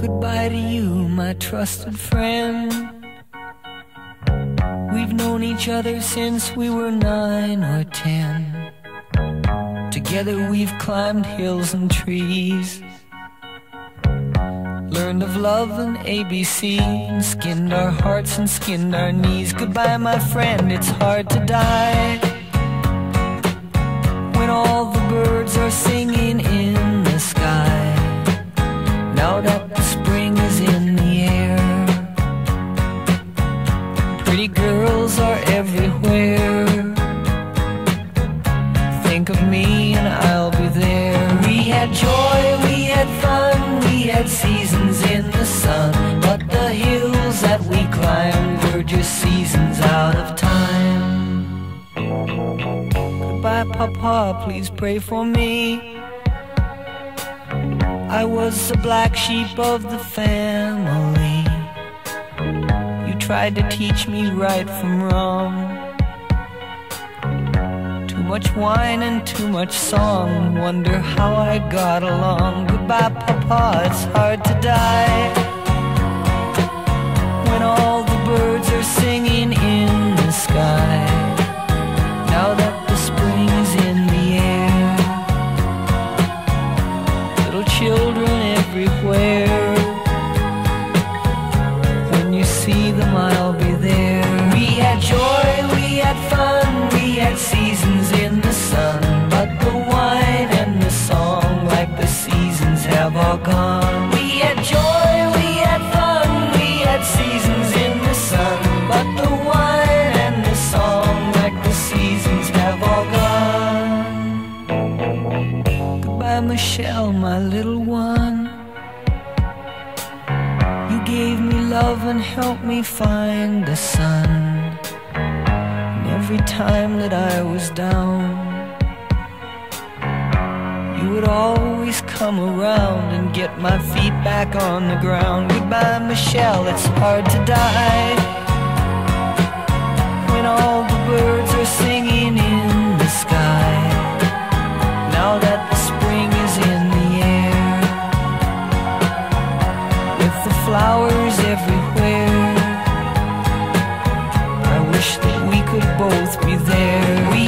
Goodbye to you, my trusted friend. We've known each other since we were nine or ten. Together we've climbed hills and trees. Learned of love and ABC skinned our hearts and skinned our knees. Goodbye, my friend, it's hard to die. All the birds are singing in the sky. Now that the spring is in the air, pretty girls are everywhere. Think of me and I'll be there. We had joy, we had fun, we had seasons in Goodbye, Papa, please pray for me. I was the black sheep of the family. You tried to teach me right from wrong. Too much wine and too much song. Wonder how I got along. Goodbye, Papa, it's hard to die. See them, I'll be there. We had joy, we had fun, we had seasons in the sun. But the wine and the song, like the seasons, have all gone. We had joy, we had fun, we had seasons in the sun. But the wine and the song, like the seasons, have all gone. Goodbye, Michelle, my little one. You gave me love and help me find the sun. And every time that I was down You would always come around and get my feet back on the ground. Goodbye Michelle, it's hard to die. When all the birds are singing in the sky Now that the spring is in the air. If the flowers everywhere. I wish that we could both be there. We